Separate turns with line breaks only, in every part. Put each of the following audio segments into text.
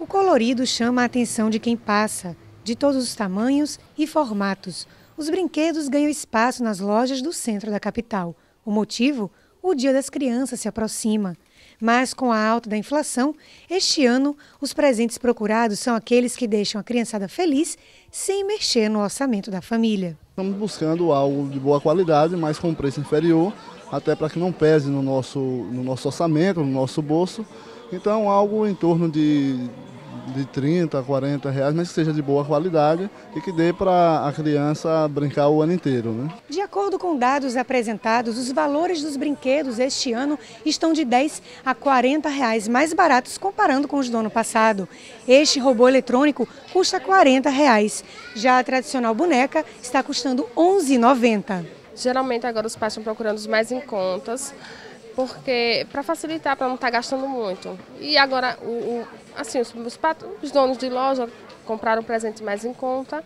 O colorido chama a atenção de quem passa, de todos os tamanhos e formatos. Os brinquedos ganham espaço nas lojas do centro da capital. O motivo? O Dia das Crianças se aproxima. Mas com a alta da inflação, este ano os presentes procurados são aqueles que deixam a criançada feliz sem mexer no orçamento da família.
Estamos buscando algo de boa qualidade, mas com preço inferior, até para que não pese no nosso, no nosso orçamento, no nosso bolso. Então algo em torno de de 30, 40 reais, mas que seja de boa qualidade e que dê para a criança brincar o ano inteiro. Né?
De acordo com dados apresentados, os valores dos brinquedos este ano estão de 10 a 40 reais mais baratos comparando com os do ano passado. Este robô eletrônico custa 40 reais. Já a tradicional boneca está custando 11,90.
Geralmente agora os pais estão procurando os mais em contas, porque para facilitar, para não estar tá gastando muito. E agora, o, o assim, os, os, os, donos de loja compraram o presente mais em conta.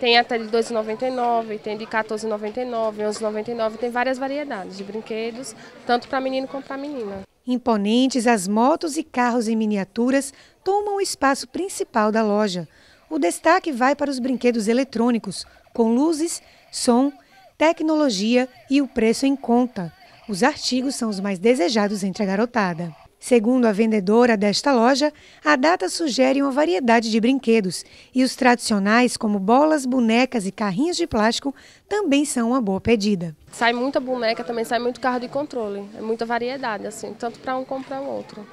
Tem até de R$ 2,99, tem de R$ 14,99, R$ 11,99, tem várias variedades de brinquedos, tanto para menino como para menina.
Imponentes, as motos e carros em miniaturas tomam o espaço principal da loja. O destaque vai para os brinquedos eletrônicos, com luzes, som, tecnologia e o preço em conta. Os artigos são os mais desejados entre a garotada. Segundo a vendedora desta loja, a data sugere uma variedade de brinquedos e os tradicionais, como bolas, bonecas e carrinhos de plástico, também são uma boa pedida.
Sai muita boneca, também sai muito carro de controle. É muita variedade, assim, tanto para um como para o outro.